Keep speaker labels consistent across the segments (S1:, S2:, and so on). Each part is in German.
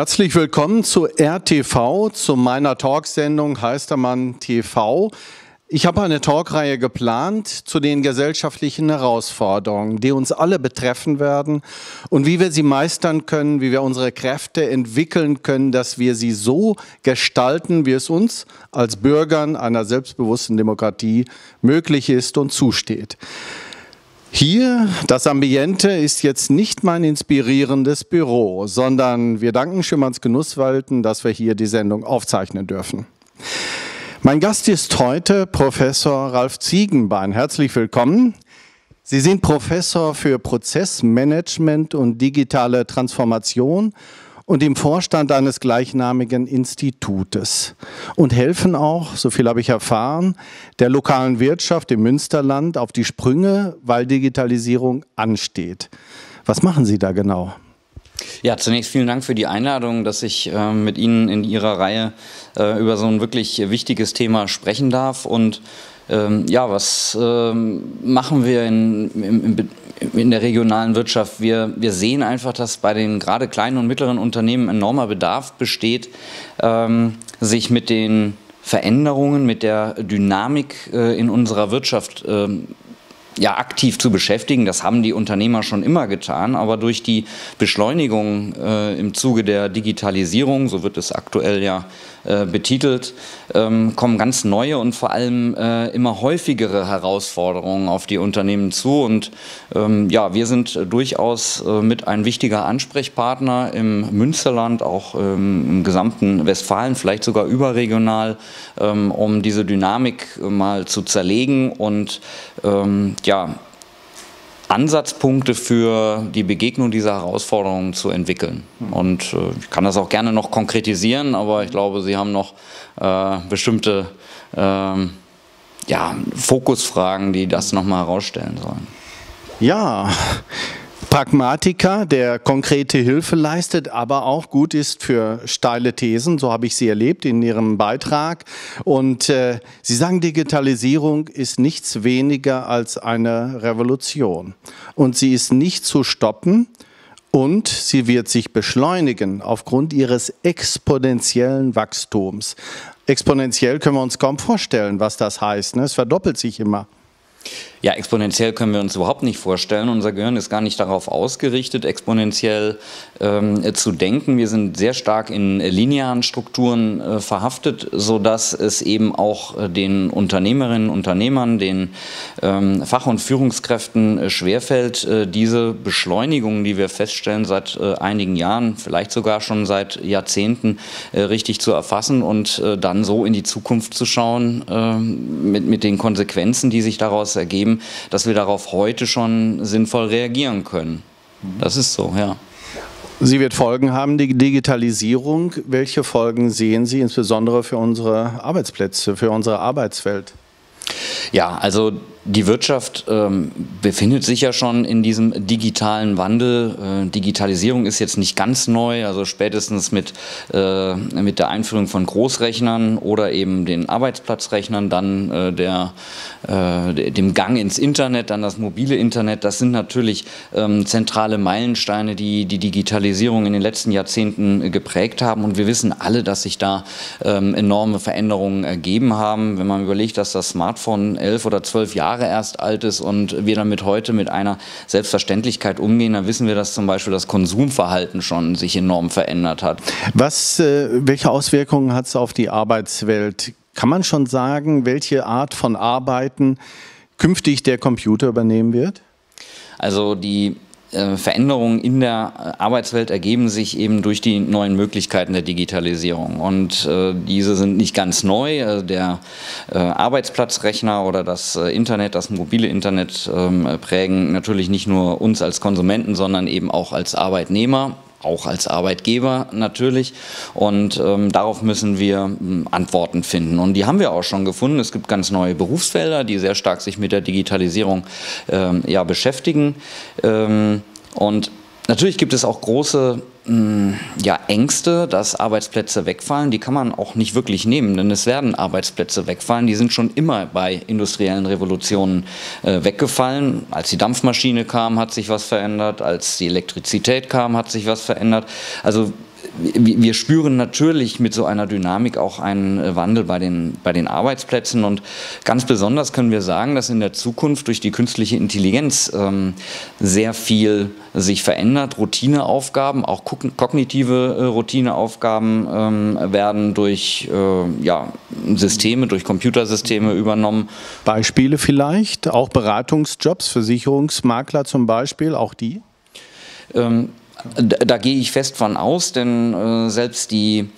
S1: Herzlich willkommen zu RTV, zu meiner Talksendung Heistermann TV. Ich habe eine Talkreihe geplant zu den gesellschaftlichen Herausforderungen, die uns alle betreffen werden und wie wir sie meistern können, wie wir unsere Kräfte entwickeln können, dass wir sie so gestalten, wie es uns als Bürgern einer selbstbewussten Demokratie möglich ist und zusteht. Hier, das Ambiente ist jetzt nicht mein inspirierendes Büro, sondern wir danken Schimmerns Genusswalten, dass wir hier die Sendung aufzeichnen dürfen. Mein Gast ist heute Professor Ralf Ziegenbein. Herzlich willkommen. Sie sind Professor für Prozessmanagement und digitale Transformation und im Vorstand eines gleichnamigen Institutes und helfen auch, so viel habe ich erfahren, der lokalen Wirtschaft im Münsterland auf die Sprünge, weil Digitalisierung ansteht. Was machen Sie da genau?
S2: Ja, zunächst vielen Dank für die Einladung, dass ich äh, mit Ihnen in Ihrer Reihe äh, über so ein wirklich wichtiges Thema sprechen darf. Und ähm, ja, was ähm, machen wir in, im, in der regionalen Wirtschaft. Wir, wir sehen einfach, dass bei den gerade kleinen und mittleren Unternehmen enormer Bedarf besteht, ähm, sich mit den Veränderungen, mit der Dynamik äh, in unserer Wirtschaft ähm, ja, aktiv zu beschäftigen. Das haben die Unternehmer schon immer getan, aber durch die Beschleunigung äh, im Zuge der Digitalisierung, so wird es aktuell ja äh, betitelt, ähm, kommen ganz neue und vor allem äh, immer häufigere Herausforderungen auf die Unternehmen zu. Und ähm, ja, wir sind durchaus äh, mit ein wichtiger Ansprechpartner im Münsterland, auch ähm, im gesamten Westfalen, vielleicht sogar überregional, ähm, um diese Dynamik mal zu zerlegen und ähm, ja, Ansatzpunkte für die Begegnung dieser Herausforderungen zu entwickeln. Und äh, ich kann das auch gerne noch konkretisieren, aber ich glaube, Sie haben noch äh, bestimmte äh, ja, Fokusfragen, die das nochmal herausstellen sollen.
S1: Ja, Pragmatiker, der konkrete Hilfe leistet, aber auch gut ist für steile Thesen. So habe ich sie erlebt in Ihrem Beitrag. Und äh, Sie sagen, Digitalisierung ist nichts weniger als eine Revolution. Und sie ist nicht zu stoppen. Und sie wird sich beschleunigen aufgrund ihres exponentiellen Wachstums. Exponentiell können wir uns kaum vorstellen, was das heißt. Ne? Es verdoppelt sich immer.
S2: Ja, exponentiell können wir uns überhaupt nicht vorstellen. Unser Gehirn ist gar nicht darauf ausgerichtet, exponentiell ähm, zu denken. Wir sind sehr stark in linearen Strukturen äh, verhaftet, sodass es eben auch äh, den Unternehmerinnen, Unternehmern, den ähm, Fach- und Führungskräften äh, schwerfällt, äh, diese Beschleunigung, die wir feststellen seit äh, einigen Jahren, vielleicht sogar schon seit Jahrzehnten, äh, richtig zu erfassen und dann so in die Zukunft zu schauen ähm, mit, mit den Konsequenzen, die sich daraus ergeben geben, dass wir darauf heute schon sinnvoll reagieren können. Das ist so, ja.
S1: Sie wird Folgen haben, die Digitalisierung. Welche Folgen sehen Sie insbesondere für unsere Arbeitsplätze, für unsere Arbeitswelt?
S2: Ja, also die Wirtschaft ähm, befindet sich ja schon in diesem digitalen Wandel. Äh, Digitalisierung ist jetzt nicht ganz neu, also spätestens mit, äh, mit der Einführung von Großrechnern oder eben den Arbeitsplatzrechnern, dann äh, der, äh, dem Gang ins Internet, dann das mobile Internet. Das sind natürlich ähm, zentrale Meilensteine, die die Digitalisierung in den letzten Jahrzehnten geprägt haben. Und wir wissen alle, dass sich da ähm, enorme Veränderungen ergeben haben. Wenn man überlegt, dass das Smartphone elf oder zwölf Jahre Jahre erst alt ist und wir damit heute mit einer Selbstverständlichkeit umgehen, dann wissen wir, dass zum Beispiel das Konsumverhalten schon sich enorm verändert hat.
S1: Was, äh, welche Auswirkungen hat es auf die Arbeitswelt? Kann man schon sagen, welche Art von Arbeiten künftig der Computer übernehmen wird?
S2: Also die äh, Veränderungen in der äh, Arbeitswelt ergeben sich eben durch die neuen Möglichkeiten der Digitalisierung. Und äh, diese sind nicht ganz neu. Äh, der äh, Arbeitsplatzrechner oder das Internet, das mobile Internet ähm, prägen natürlich nicht nur uns als Konsumenten, sondern eben auch als Arbeitnehmer auch als Arbeitgeber natürlich. Und ähm, darauf müssen wir ähm, Antworten finden. Und die haben wir auch schon gefunden. Es gibt ganz neue Berufsfelder, die sehr stark sich mit der Digitalisierung ähm, ja, beschäftigen. Ähm, und Natürlich gibt es auch große ja, Ängste, dass Arbeitsplätze wegfallen. Die kann man auch nicht wirklich nehmen, denn es werden Arbeitsplätze wegfallen. Die sind schon immer bei industriellen Revolutionen äh, weggefallen. Als die Dampfmaschine kam, hat sich was verändert. Als die Elektrizität kam, hat sich was verändert. Also wir spüren natürlich mit so einer Dynamik auch einen äh, Wandel bei den, bei den Arbeitsplätzen und ganz besonders können wir sagen, dass in der Zukunft durch die künstliche Intelligenz ähm, sehr viel sich verändert. Routineaufgaben, auch kognitive äh, Routineaufgaben ähm, werden durch äh, ja, Systeme, durch Computersysteme übernommen.
S1: Beispiele vielleicht, auch Beratungsjobs, Versicherungsmakler zum Beispiel, auch die?
S2: Ähm, da, gehe ich fest von aus, denn äh, selbst die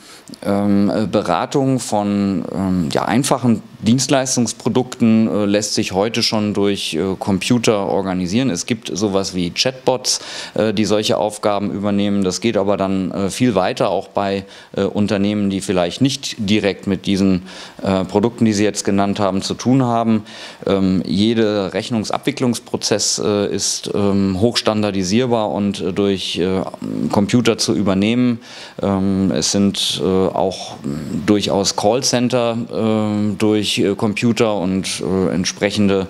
S2: ähm, Beratung von ähm, ja, einfachen Dienstleistungsprodukten äh, lässt sich heute schon durch äh, Computer organisieren. Es gibt sowas wie Chatbots, äh, die solche Aufgaben übernehmen. Das geht aber dann äh, viel weiter, auch bei äh, Unternehmen, die vielleicht nicht direkt mit diesen äh, Produkten, die Sie jetzt genannt haben, zu tun haben. Ähm, jeder Rechnungsabwicklungsprozess ist ähm, hochstandardisierbar und durch Computer zu übernehmen. Ähm, es sind auch durchaus Callcenter durch durch äh, Computer und äh, entsprechende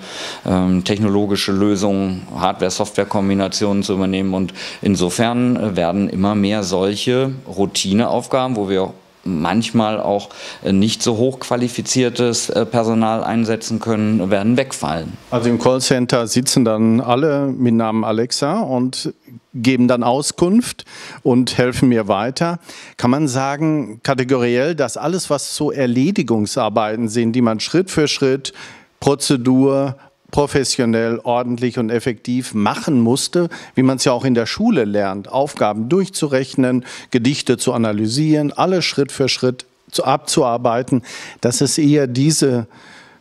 S2: ähm, technologische Lösungen, Hardware-Software-Kombinationen zu übernehmen. Und insofern äh, werden immer mehr solche Routineaufgaben, wo wir manchmal auch nicht so hochqualifiziertes Personal einsetzen können, werden wegfallen.
S1: Also im Callcenter sitzen dann alle mit Namen Alexa und geben dann Auskunft und helfen mir weiter. Kann man sagen, kategoriell, dass alles, was so Erledigungsarbeiten sind, die man Schritt für Schritt, Prozedur, professionell, ordentlich und effektiv machen musste, wie man es ja auch in der Schule lernt, Aufgaben durchzurechnen, Gedichte zu analysieren, alles Schritt für Schritt zu, abzuarbeiten, dass es eher diese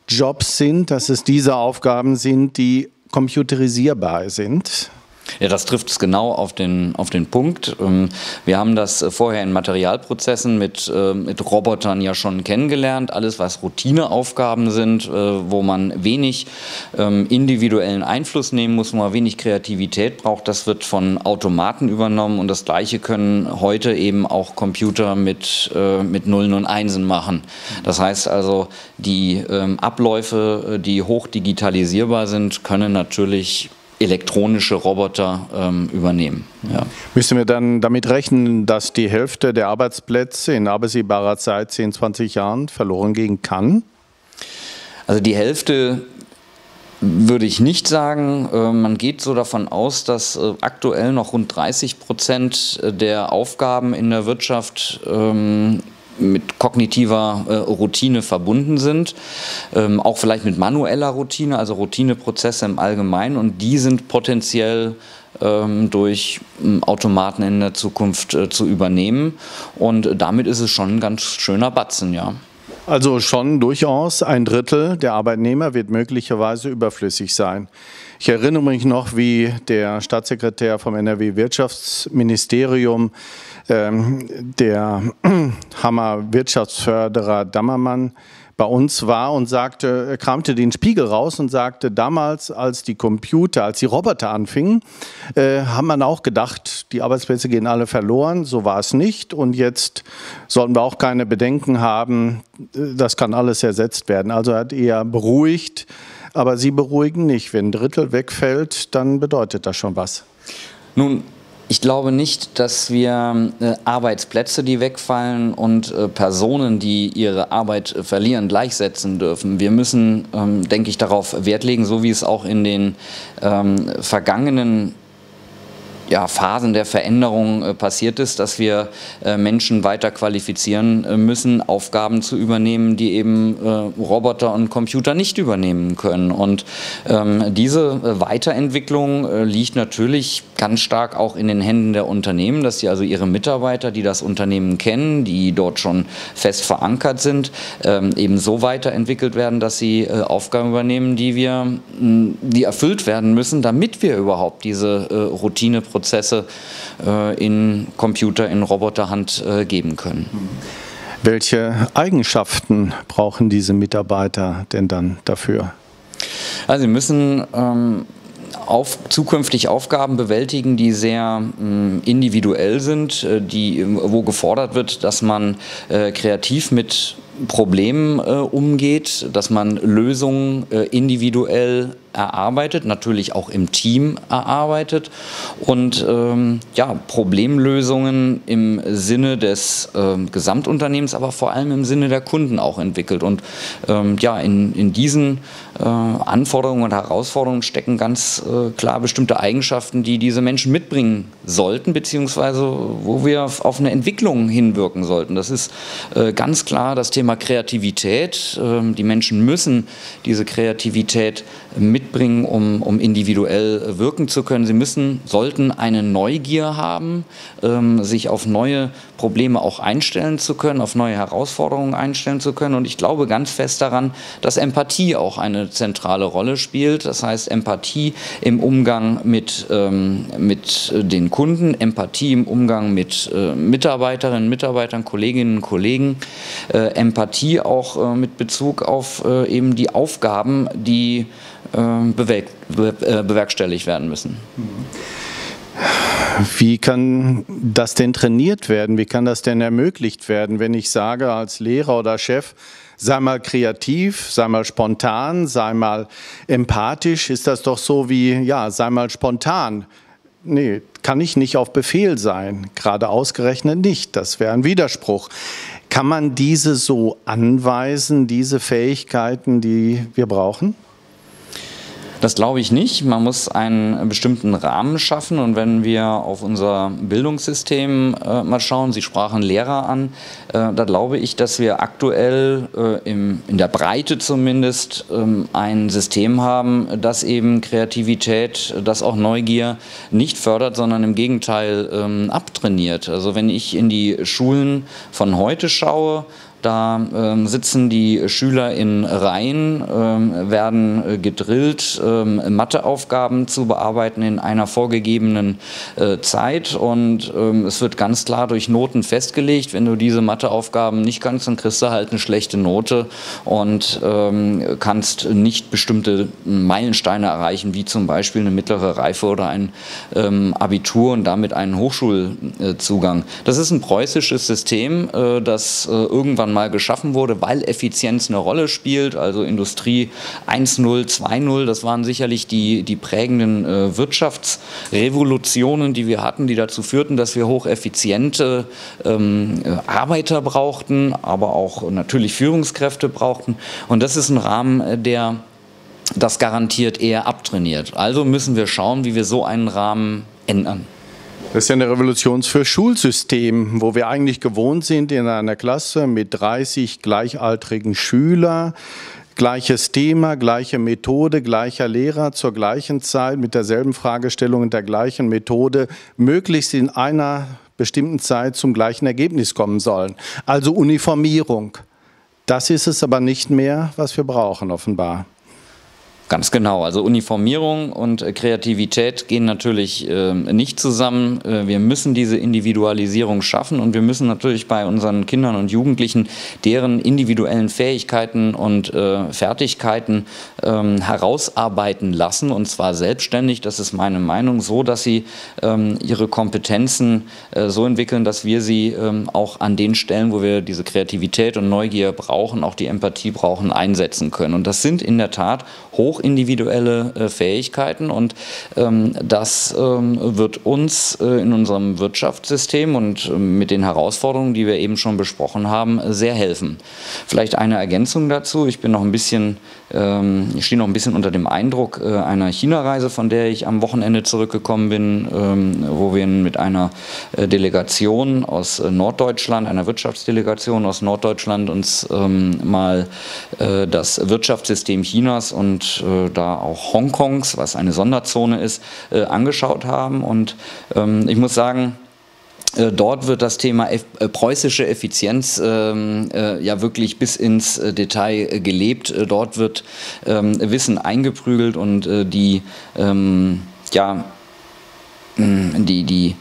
S1: Jobs sind, dass es diese Aufgaben sind, die computerisierbar sind.
S2: Ja, das trifft es genau auf den, auf den Punkt. Ähm, wir haben das äh, vorher in Materialprozessen mit, äh, mit Robotern ja schon kennengelernt. Alles, was Routineaufgaben sind, äh, wo man wenig ähm, individuellen Einfluss nehmen muss, wo man wenig Kreativität braucht, das wird von Automaten übernommen. Und das Gleiche können heute eben auch Computer mit, mit Nullen und Einsen machen. Das heißt also, die ähm, Abläufe, die hoch digitalisierbar sind, können natürlich elektronische Roboter ähm, übernehmen.
S1: Ja. Müssen wir dann damit rechnen, dass die Hälfte der Arbeitsplätze in absehbarer Zeit 10, 20 Jahren verloren gehen kann?
S2: Also die Hälfte würde ich nicht sagen. Äh, man geht so davon aus, dass äh, aktuell noch rund 30 Prozent der Aufgaben in der Wirtschaft ähm, mit kognitiver äh, Routine verbunden sind, ähm, auch vielleicht mit manueller Routine, also Routineprozesse im Allgemeinen und die sind potenziell ähm, durch ähm, Automaten in der Zukunft äh, zu übernehmen und damit ist es schon ein ganz schöner Batzen, ja.
S1: Also schon durchaus ein Drittel der Arbeitnehmer wird möglicherweise überflüssig sein. Ich erinnere mich noch, wie der Staatssekretär vom NRW-Wirtschaftsministerium ähm, der Hammer Wirtschaftsförderer Dammermann bei uns war und sagte, er kramte den Spiegel raus und sagte, damals, als die Computer, als die Roboter anfingen, äh, haben man auch gedacht, die Arbeitsplätze gehen alle verloren. So war es nicht. Und jetzt sollten wir auch keine Bedenken haben, das kann alles ersetzt werden. Also er hat eher beruhigt, aber Sie beruhigen nicht. Wenn ein Drittel wegfällt, dann bedeutet das schon was.
S2: Nun, ich glaube nicht, dass wir äh, Arbeitsplätze, die wegfallen und äh, Personen, die ihre Arbeit äh, verlieren, gleichsetzen dürfen. Wir müssen, ähm, denke ich, darauf Wert legen, so wie es auch in den ähm, vergangenen ja, Phasen der Veränderung äh, passiert ist, dass wir äh, Menschen weiter qualifizieren äh, müssen, Aufgaben zu übernehmen, die eben Roboter und Computer nicht übernehmen können. Und ähm, diese Weiterentwicklung liegt natürlich ganz stark auch in den Händen der Unternehmen, dass sie also ihre Mitarbeiter, die das Unternehmen kennen, die dort schon fest verankert sind, ähm, eben so weiterentwickelt werden, dass sie Aufgaben übernehmen, die wir, die erfüllt werden müssen, damit wir überhaupt diese Routineprozesse Prozesse äh, in Computer, in Roboterhand äh, geben können.
S1: Welche Eigenschaften brauchen diese Mitarbeiter denn dann dafür?
S2: Also sie müssen ähm, auf, zukünftig Aufgaben bewältigen, die sehr äh, individuell sind, äh, die, wo gefordert wird, dass man äh, kreativ mit Problemen äh, umgeht, dass man Lösungen äh, individuell erarbeitet, natürlich auch im Team erarbeitet und ähm, ja, Problemlösungen im Sinne des ähm, Gesamtunternehmens, aber vor allem im Sinne der Kunden auch entwickelt. Und ähm, ja, in, in diesen äh, Anforderungen und Herausforderungen stecken ganz äh, klar bestimmte Eigenschaften, die diese Menschen mitbringen sollten, beziehungsweise wo wir auf eine Entwicklung hinwirken sollten. Das ist äh, ganz klar das Thema Kreativität. Ähm, die Menschen müssen diese Kreativität mitbringen, um, um individuell wirken zu können. Sie müssen, sollten eine Neugier haben, ähm, sich auf neue Probleme auch einstellen zu können, auf neue Herausforderungen einstellen zu können. Und ich glaube ganz fest daran, dass Empathie auch eine zentrale Rolle spielt. Das heißt, Empathie im Umgang mit, ähm, mit den Kunden, Empathie im Umgang mit äh, Mitarbeiterinnen, Mitarbeitern, Kolleginnen und Kollegen, äh, Empathie auch äh, mit Bezug auf äh, eben die Aufgaben, die bewerkstelligt werden müssen.
S1: Wie kann das denn trainiert werden? Wie kann das denn ermöglicht werden, wenn ich sage als Lehrer oder Chef, sei mal kreativ, sei mal spontan, sei mal empathisch, ist das doch so wie, ja, sei mal spontan. Nee, kann ich nicht auf Befehl sein, gerade ausgerechnet nicht. Das wäre ein Widerspruch. Kann man diese so anweisen, diese Fähigkeiten, die wir brauchen?
S2: Das glaube ich nicht. Man muss einen bestimmten Rahmen schaffen und wenn wir auf unser Bildungssystem äh, mal schauen, Sie sprachen Lehrer an, äh, da glaube ich, dass wir aktuell äh, im, in der Breite zumindest ähm, ein System haben, das eben Kreativität, das auch Neugier nicht fördert, sondern im Gegenteil ähm, abtrainiert. Also wenn ich in die Schulen von heute schaue, da ähm, sitzen die Schüler in Reihen, ähm, werden gedrillt, ähm, Matheaufgaben zu bearbeiten in einer vorgegebenen äh, Zeit. Und ähm, es wird ganz klar durch Noten festgelegt, wenn du diese Matheaufgaben nicht kannst, dann kriegst du halt eine schlechte Note und ähm, kannst nicht bestimmte Meilensteine erreichen, wie zum Beispiel eine mittlere Reife oder ein ähm, Abitur und damit einen Hochschulzugang. Das ist ein preußisches System, äh, das äh, irgendwann irgendwann mal geschaffen wurde, weil Effizienz eine Rolle spielt, also Industrie 1.0, 2.0, das waren sicherlich die, die prägenden äh, Wirtschaftsrevolutionen, die wir hatten, die dazu führten, dass wir hocheffiziente ähm, Arbeiter brauchten, aber auch natürlich Führungskräfte brauchten. Und das ist ein Rahmen, äh, der das garantiert eher abtrainiert. Also müssen wir schauen, wie wir so einen Rahmen ändern.
S1: Das ist ja eine Revolution für Schulsystem, wo wir eigentlich gewohnt sind, in einer Klasse mit 30 gleichaltrigen Schülern, gleiches Thema, gleiche Methode, gleicher Lehrer zur gleichen Zeit mit derselben Fragestellung und der gleichen Methode, möglichst in einer bestimmten Zeit zum gleichen Ergebnis kommen sollen. Also Uniformierung. Das ist es aber nicht mehr, was wir brauchen, offenbar.
S2: Ganz genau. Also Uniformierung und äh, Kreativität gehen natürlich äh, nicht zusammen. Äh, wir müssen diese Individualisierung schaffen und wir müssen natürlich bei unseren Kindern und Jugendlichen deren individuellen Fähigkeiten und äh, Fertigkeiten ähm, herausarbeiten lassen und zwar selbstständig. Das ist meine Meinung so, dass sie ähm, ihre Kompetenzen äh, so entwickeln, dass wir sie ähm, auch an den Stellen, wo wir diese Kreativität und Neugier brauchen, auch die Empathie brauchen, einsetzen können. Und das sind in der Tat hoch hochindividuelle äh, Fähigkeiten und ähm, das ähm, wird uns äh, in unserem Wirtschaftssystem und äh, mit den Herausforderungen, die wir eben schon besprochen haben, sehr helfen. Vielleicht eine Ergänzung dazu. Ich bin noch ein bisschen, ähm, ich stehe noch ein bisschen unter dem Eindruck äh, einer China-Reise, von der ich am Wochenende zurückgekommen bin, ähm, wo wir mit einer äh, Delegation aus äh, Norddeutschland, einer Wirtschaftsdelegation aus Norddeutschland uns ähm, mal das Wirtschaftssystem Chinas und da auch Hongkongs, was eine Sonderzone ist, angeschaut haben. Und ähm, ich muss sagen, Dort wird das Thema äh, preußische Effizienz ähm, äh, ja wirklich bis ins äh, Detail äh, gelebt. dort wird ähm, Wissen eingeprügelt und die ähm, ja, die, die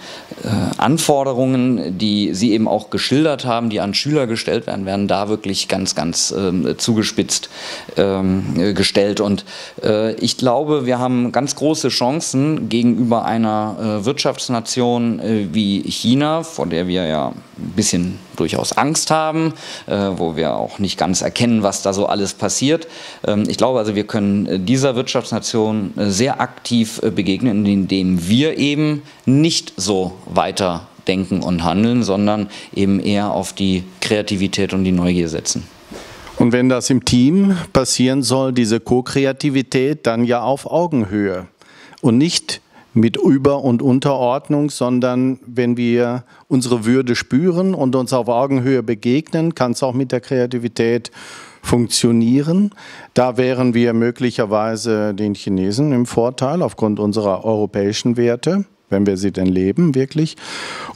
S2: Anforderungen, die Sie eben auch geschildert haben, die an Schüler gestellt werden, werden da wirklich ganz, ganz ähm, zugespitzt ähm, gestellt. Und äh, ich glaube, wir haben ganz große Chancen gegenüber einer äh, Wirtschaftsnation äh, wie China, vor der wir ja ein bisschen durchaus Angst haben, äh, wo wir auch nicht ganz erkennen, was da so alles passiert. Ähm, ich glaube also, wir können äh, dieser Wirtschaftsnation äh, sehr aktiv begegnen, indem wir eben nicht so weiter denken und handeln, sondern eben eher auf die Kreativität und die Neugier setzen.
S1: Und wenn das im Team passieren soll, diese Co-Kreativität, dann ja auf Augenhöhe und nicht mit Über- und Unterordnung, sondern wenn wir unsere Würde spüren und uns auf Augenhöhe begegnen, kann es auch mit der Kreativität funktionieren. Da wären wir möglicherweise den Chinesen im Vorteil aufgrund unserer europäischen Werte wenn wir sie denn leben, wirklich.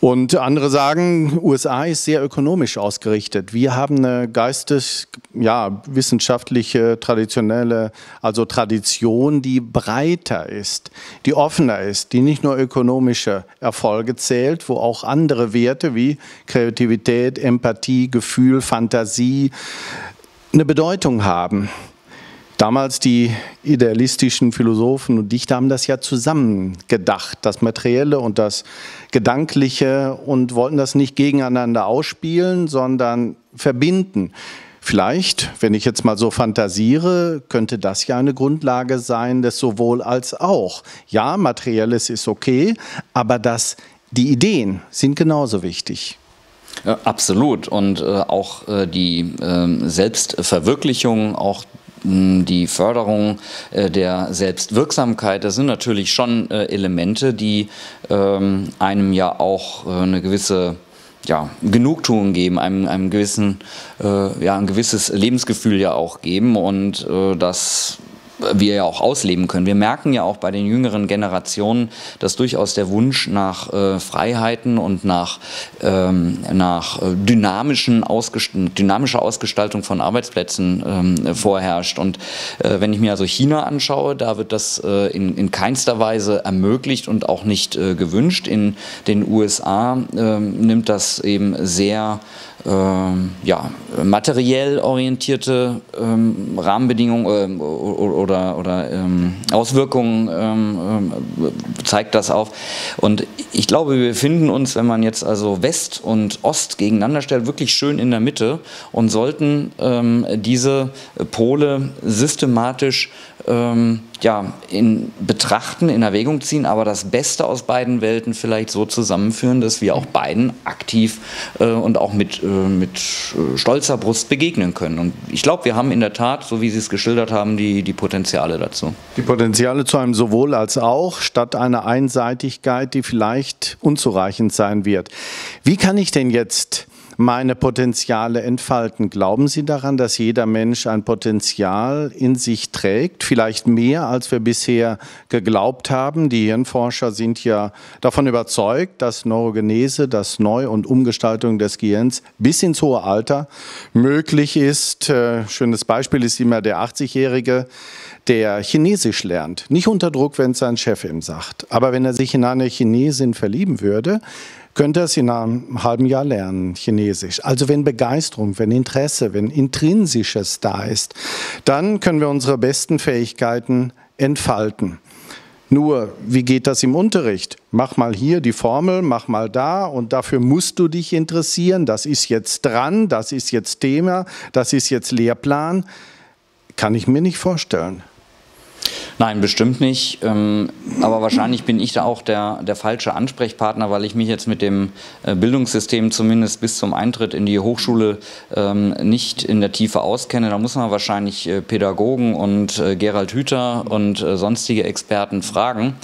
S1: Und andere sagen, USA ist sehr ökonomisch ausgerichtet. Wir haben eine geistes, ja, wissenschaftliche, traditionelle, also Tradition, die breiter ist, die offener ist, die nicht nur ökonomische Erfolge zählt, wo auch andere Werte wie Kreativität, Empathie, Gefühl, Fantasie eine Bedeutung haben. Damals die idealistischen Philosophen und Dichter haben das ja zusammen gedacht, das Materielle und das Gedankliche und wollten das nicht gegeneinander ausspielen, sondern verbinden. Vielleicht, wenn ich jetzt mal so fantasiere, könnte das ja eine Grundlage sein des sowohl als auch. Ja, materielles ist okay, aber das, die Ideen sind genauso wichtig.
S2: Ja, absolut. Und äh, auch äh, die äh, Selbstverwirklichung, auch die Förderung äh, der Selbstwirksamkeit, das sind natürlich schon äh, Elemente, die ähm, einem ja auch äh, eine gewisse ja, Genugtuung geben, einem, einem gewissen, ja, ein gewisses Lebensgefühl ja auch geben. Und das wir ja auch ausleben können. Wir merken ja auch bei den jüngeren Generationen, dass durchaus der Wunsch nach äh, Freiheiten und nach, ähm, nach äh, dynamischen Ausgest dynamischer Ausgestaltung von Arbeitsplätzen ähm, vorherrscht. Und äh, wenn ich mir also China anschaue, da wird das äh, in, in keinster Weise ermöglicht und auch nicht äh, gewünscht. In den USA ähm, nimmt das eben sehr ja, materiell orientierte ähm, Rahmenbedingungen äh, oder, oder ähm, Auswirkungen ähm, äh, zeigt das auf. Und ich glaube, wir befinden uns, wenn man jetzt also West und Ost gegeneinander stellt, wirklich schön in der Mitte und sollten ähm, diese Pole systematisch ähm, ja, in betrachten, in Erwägung ziehen, aber das Beste aus beiden Welten vielleicht so zusammenführen, dass wir auch beiden aktiv äh, und auch mit, äh, mit äh, stolzer Brust begegnen können. Und ich glaube, wir haben in der Tat, so wie Sie es geschildert haben, die, die Potenziale dazu.
S1: Die Potenziale zu einem sowohl als auch, statt einer Einseitigkeit, die vielleicht unzureichend sein wird. Wie kann ich denn jetzt meine Potenziale entfalten. Glauben Sie daran, dass jeder Mensch ein Potenzial in sich trägt, vielleicht mehr, als wir bisher geglaubt haben? Die Hirnforscher sind ja davon überzeugt, dass Neurogenese, dass Neu- und Umgestaltung des Gehirns bis ins hohe Alter möglich ist. Äh, schönes Beispiel ist immer der 80-Jährige, der Chinesisch lernt. Nicht unter Druck, wenn es sein Chef ihm sagt. Aber wenn er sich in eine Chinesin verlieben würde, könnte es in einem halben Jahr lernen, Chinesisch. Also wenn Begeisterung, wenn Interesse, wenn Intrinsisches da ist, dann können wir unsere besten Fähigkeiten entfalten. Nur, wie geht das im Unterricht? Mach mal hier die Formel, mach mal da und dafür musst du dich interessieren. Das ist jetzt dran, das ist jetzt Thema, das ist jetzt Lehrplan. Kann ich mir nicht vorstellen.
S2: Nein, bestimmt nicht. Ähm, aber wahrscheinlich bin ich da auch der, der falsche Ansprechpartner, weil ich mich jetzt mit dem äh, Bildungssystem zumindest bis zum Eintritt in die Hochschule ähm, nicht in der Tiefe auskenne. Da muss man wahrscheinlich äh, Pädagogen und äh, Gerald Hüther und sonstige Experten fragen.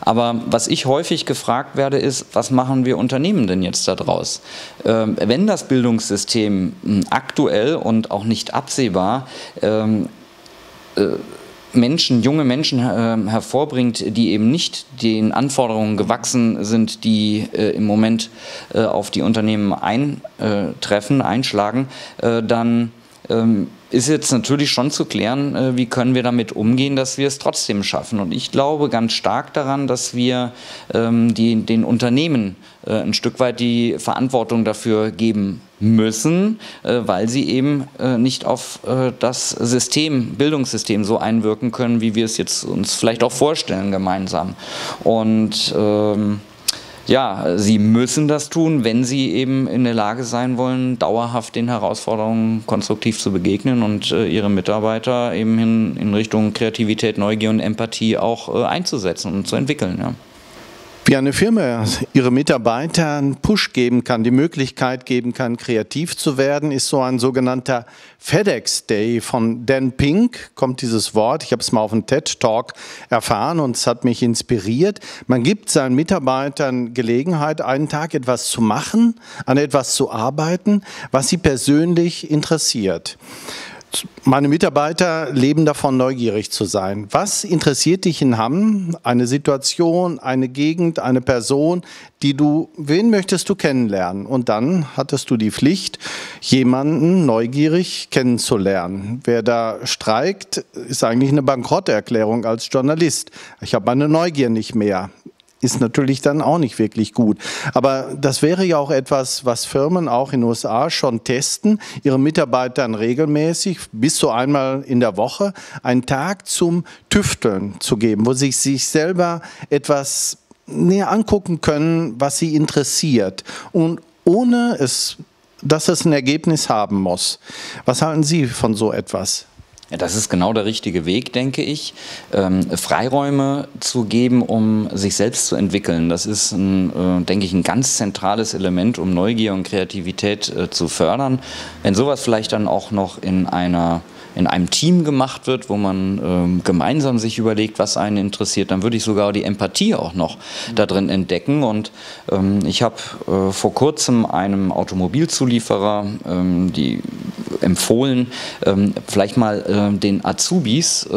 S2: Aber was ich häufig gefragt werde, ist, was machen wir Unternehmen denn jetzt daraus? Ähm, wenn das Bildungssystem hm, aktuell und auch nicht absehbar Menschen, junge Menschen äh, hervorbringt, die eben nicht den Anforderungen gewachsen sind, die äh, im Moment äh, auf die Unternehmen eintreffen, einschlagen, äh, dann ähm, ist jetzt natürlich schon zu klären, äh, wie können wir damit umgehen, dass wir es trotzdem schaffen. Und ich glaube ganz stark daran, dass wir ähm, die, den Unternehmen äh, ein Stück weit die Verantwortung dafür geben müssen, äh, weil sie eben äh, nicht auf äh, das System, Bildungssystem so einwirken können, wie wir es jetzt uns vielleicht auch vorstellen gemeinsam. Und ähm, ja, sie müssen das tun, wenn sie eben in der Lage sein wollen, dauerhaft den Herausforderungen konstruktiv zu begegnen und äh, ihre Mitarbeiter eben in, in Richtung Kreativität, Neugier und Empathie auch äh, einzusetzen und zu entwickeln. Ja
S1: wie eine Firma ihre Mitarbeiter einen Push geben kann, die Möglichkeit geben kann, kreativ zu werden, ist so ein sogenannter FedEx Day von Dan Pink, kommt dieses Wort. Ich habe es mal auf einem TED Talk erfahren und es hat mich inspiriert. Man gibt seinen Mitarbeitern Gelegenheit, einen Tag etwas zu machen, an etwas zu arbeiten, was sie persönlich interessiert. Meine Mitarbeiter leben davon, neugierig zu sein. Was interessiert dich in Hamm? Eine Situation, eine Gegend, eine Person, die du, wen möchtest du kennenlernen? Und dann hattest du die Pflicht, jemanden neugierig kennenzulernen. Wer da streikt, ist eigentlich eine Bankrotterklärung als Journalist. Ich habe meine Neugier nicht mehr ist natürlich dann auch nicht wirklich gut. Aber das wäre ja auch etwas, was Firmen auch in den USA schon testen, ihren Mitarbeitern regelmäßig bis zu einmal in der Woche einen Tag zum Tüfteln zu geben, wo sie sich selber etwas näher angucken können, was sie interessiert. Und ohne es, dass es ein Ergebnis haben muss. Was halten Sie von so etwas?
S2: Das ist genau der richtige Weg, denke ich. Ähm, Freiräume zu geben, um sich selbst zu entwickeln. Das ist, ein, äh, denke ich, ein ganz zentrales Element, um Neugier und Kreativität äh, zu fördern. Wenn sowas vielleicht dann auch noch in einer in einem Team gemacht wird, wo man ähm, gemeinsam sich überlegt, was einen interessiert, dann würde ich sogar die Empathie auch noch mhm. da drin entdecken. Und ähm, ich habe äh, vor kurzem einem Automobilzulieferer ähm, die empfohlen, ähm, vielleicht mal äh, den Azubis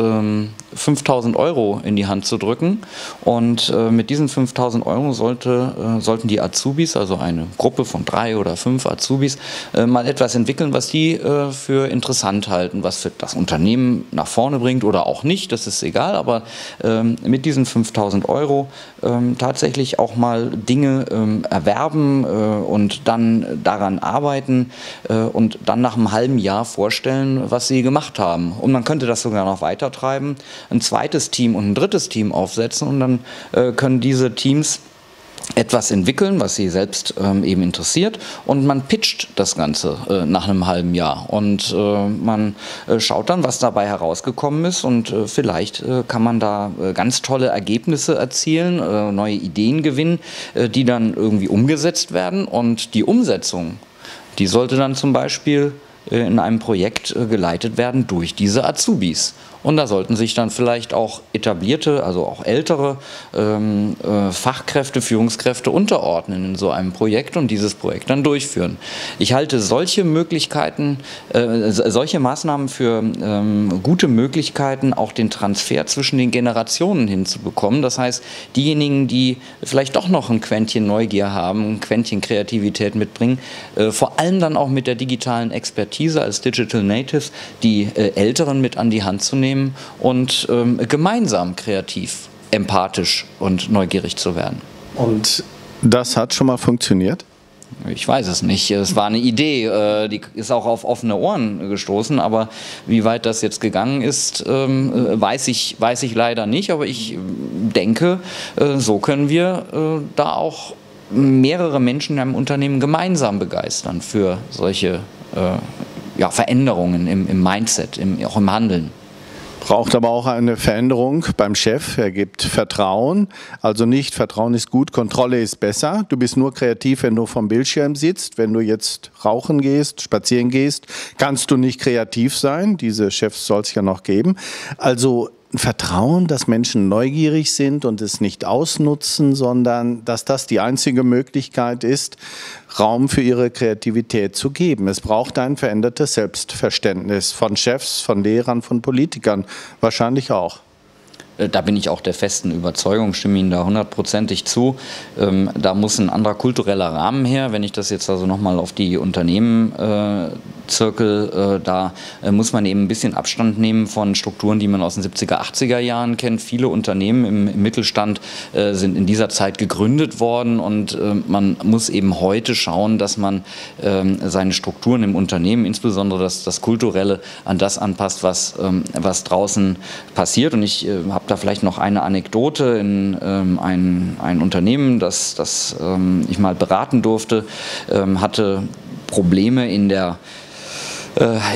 S2: 5000 ähm, Euro in die Hand zu drücken. Und äh, mit diesen 5000 Euro sollte, äh, sollten die Azubis, also eine Gruppe von drei oder fünf Azubis, äh, mal etwas entwickeln, was die äh, für interessant halten, was für das Unternehmen nach vorne bringt oder auch nicht, das ist egal, aber ähm, mit diesen 5000 Euro ähm, tatsächlich auch mal Dinge ähm, erwerben äh, und dann daran arbeiten äh, und dann nach einem halben Jahr vorstellen, was sie gemacht haben. Und man könnte das sogar noch weitertreiben, ein zweites Team und ein drittes Team aufsetzen und dann äh, können diese Teams etwas entwickeln, was sie selbst ähm, eben interessiert und man pitcht das Ganze äh, nach einem halben Jahr und äh, man äh, schaut dann, was dabei herausgekommen ist und äh, vielleicht äh, kann man da äh, ganz tolle Ergebnisse erzielen, neue Ideen gewinnen, die dann irgendwie umgesetzt werden und die Umsetzung, die sollte dann zum Beispiel in einem Projekt geleitet werden durch diese Azubis. Und da sollten sich dann vielleicht auch etablierte, also auch ältere ähm, äh, Fachkräfte, Führungskräfte unterordnen in so einem Projekt und dieses Projekt dann durchführen. Ich halte solche Möglichkeiten, äh, solche Maßnahmen für ähm, gute Möglichkeiten, auch den Transfer zwischen den Generationen hinzubekommen. Das heißt, diejenigen, die vielleicht doch noch ein Quäntchen Neugier haben, ein Quäntchen Kreativität mitbringen, äh, vor allem dann auch mit der digitalen Expertise als Digital Natives, die äh, Älteren mit an die Hand zu nehmen nehmen und ähm, gemeinsam kreativ, empathisch und neugierig zu werden.
S1: Und das hat schon mal funktioniert?
S2: Ich weiß es nicht. Es war eine Idee, äh, die ist auch auf offene Ohren gestoßen, aber wie weit das jetzt gegangen ist, ähm, äh, weiß ich, weiß ich leider nicht. Aber ich denke, äh, so können wir da auch mehrere Menschen in einem Unternehmen gemeinsam begeistern für solche ja, Veränderungen im, im Mindset, im, auch im Handeln.
S1: Braucht aber auch eine Veränderung beim Chef. Er gibt Vertrauen. Also nicht, Vertrauen ist gut, Kontrolle ist besser. Du bist nur kreativ, wenn du vom Bildschirm sitzt. Wenn du jetzt rauchen gehst, spazieren gehst, kannst du nicht kreativ sein. Diese Chefs soll es ja noch geben. Also Vertrauen, dass Menschen neugierig sind und es nicht ausnutzen, sondern dass das die einzige Möglichkeit ist, Raum für ihre Kreativität zu geben. Es braucht ein verändertes Selbstverständnis von Chefs, von Lehrern, von Politikern, wahrscheinlich auch.
S2: Äh, da bin ich auch der festen Überzeugung, stimme Ihnen da hundertprozentig zu. Ähm, da muss ein anderer kultureller Rahmen her. Wenn ich das jetzt also nochmal auf die Unternehmen äh, Zirkel, äh, da äh, muss man eben ein bisschen Abstand nehmen von Strukturen, die man aus den 70er, 80er Jahren kennt. Viele Unternehmen im, im Mittelstand äh, sind in dieser Zeit gegründet worden und äh, man muss eben heute schauen, dass man ähm, seine Strukturen im Unternehmen, insbesondere das, das Kulturelle, an das anpasst, was, ähm, was draußen passiert. Und ich äh, habe da vielleicht noch eine Anekdote in ähm, ein, ein Unternehmen, das, das ähm, ich mal beraten durfte, ähm, hatte Probleme in der